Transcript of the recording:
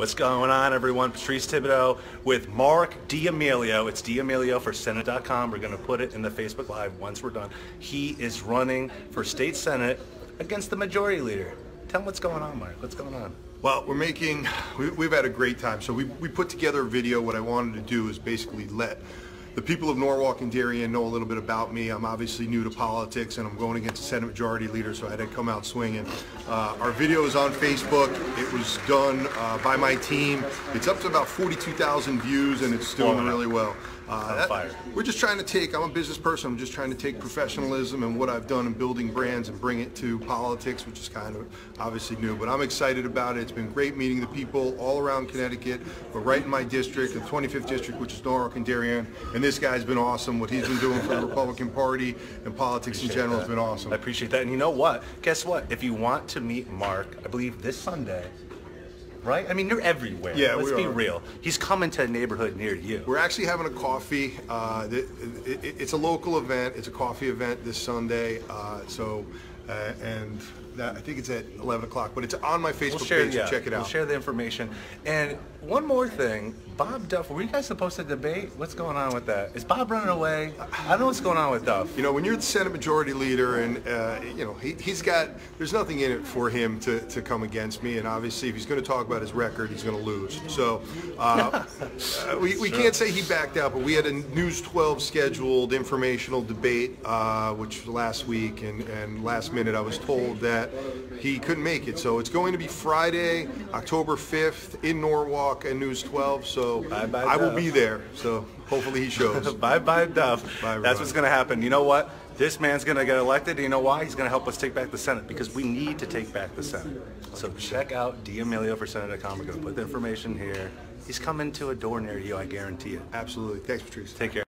What's going on, everyone? Patrice Thibodeau with Marc D'Amelio. It's D'Amelio for Senate.com. We're going to put it in the Facebook Live once we're done. He is running for state Senate against the majority leader. Tell him what's going on, Marc. What's going on? Well, we're making, we, we've had a great time. So we, we put together a video. What I wanted to do is basically let the people of Norwalk and Darien know a little bit about me. I'm obviously new to politics and I'm going against a Senate Majority Leader, so I had to come out swinging. Uh, our video is on Facebook. It was done uh, by my team. It's up to about 42,000 views and it's doing really well. Uh, that, we're just trying to take, I'm a business person, I'm just trying to take professionalism and what I've done in building brands and bring it to politics, which is kind of obviously new. But I'm excited about it. It's been great meeting the people all around Connecticut, but right in my district, the 25th district, which is Norwalk and Darien. And this guy's been awesome. What he's been doing for the Republican Party and politics in general that. has been awesome. I appreciate that. And you know what? Guess what? If you want to meet Marc, I believe this Sunday, right? I mean, you're everywhere. Yeah, Let's be real. He's coming to a neighborhood near you. We're actually having a coffee. Uh, it's a local event. It's a coffee event this Sunday. Uh, so, uh, and that, I think it's at 11 o'clock, but it's on my Facebook we'll share, page. Yeah, so check it out. We'll share the information. And one more thing, Bob Duff, were you guys supposed to debate? What's going on with that? Is Bob running away? I don't know what's going on with Duff. You know, when you're the Senate Majority Leader and, uh, you know, he, has got, there's nothing in it for him to, to come against me. And obviously, if he's going to talk about his record, he's going to lose. So uh, uh, we, we can't say he backed out, but we had a News 12 scheduled informational debate, uh, which last week. And, and last minute, I was told that he couldn't make it. So it's going to be Friday, October 5th in Norwalk and News 12. So bye bye I will be there. So hopefully he shows. bye bye Duff. Bye, That's what's going to happen. You know what? This man's going to get elected. You know why? He's going to help us take back the Senate because we need to take back the Senate. So check out D'Amelio for Senate.com. We're going to put the information here. He's coming to a door near you, I guarantee it. Absolutely. Thanks, Patrice. Take care.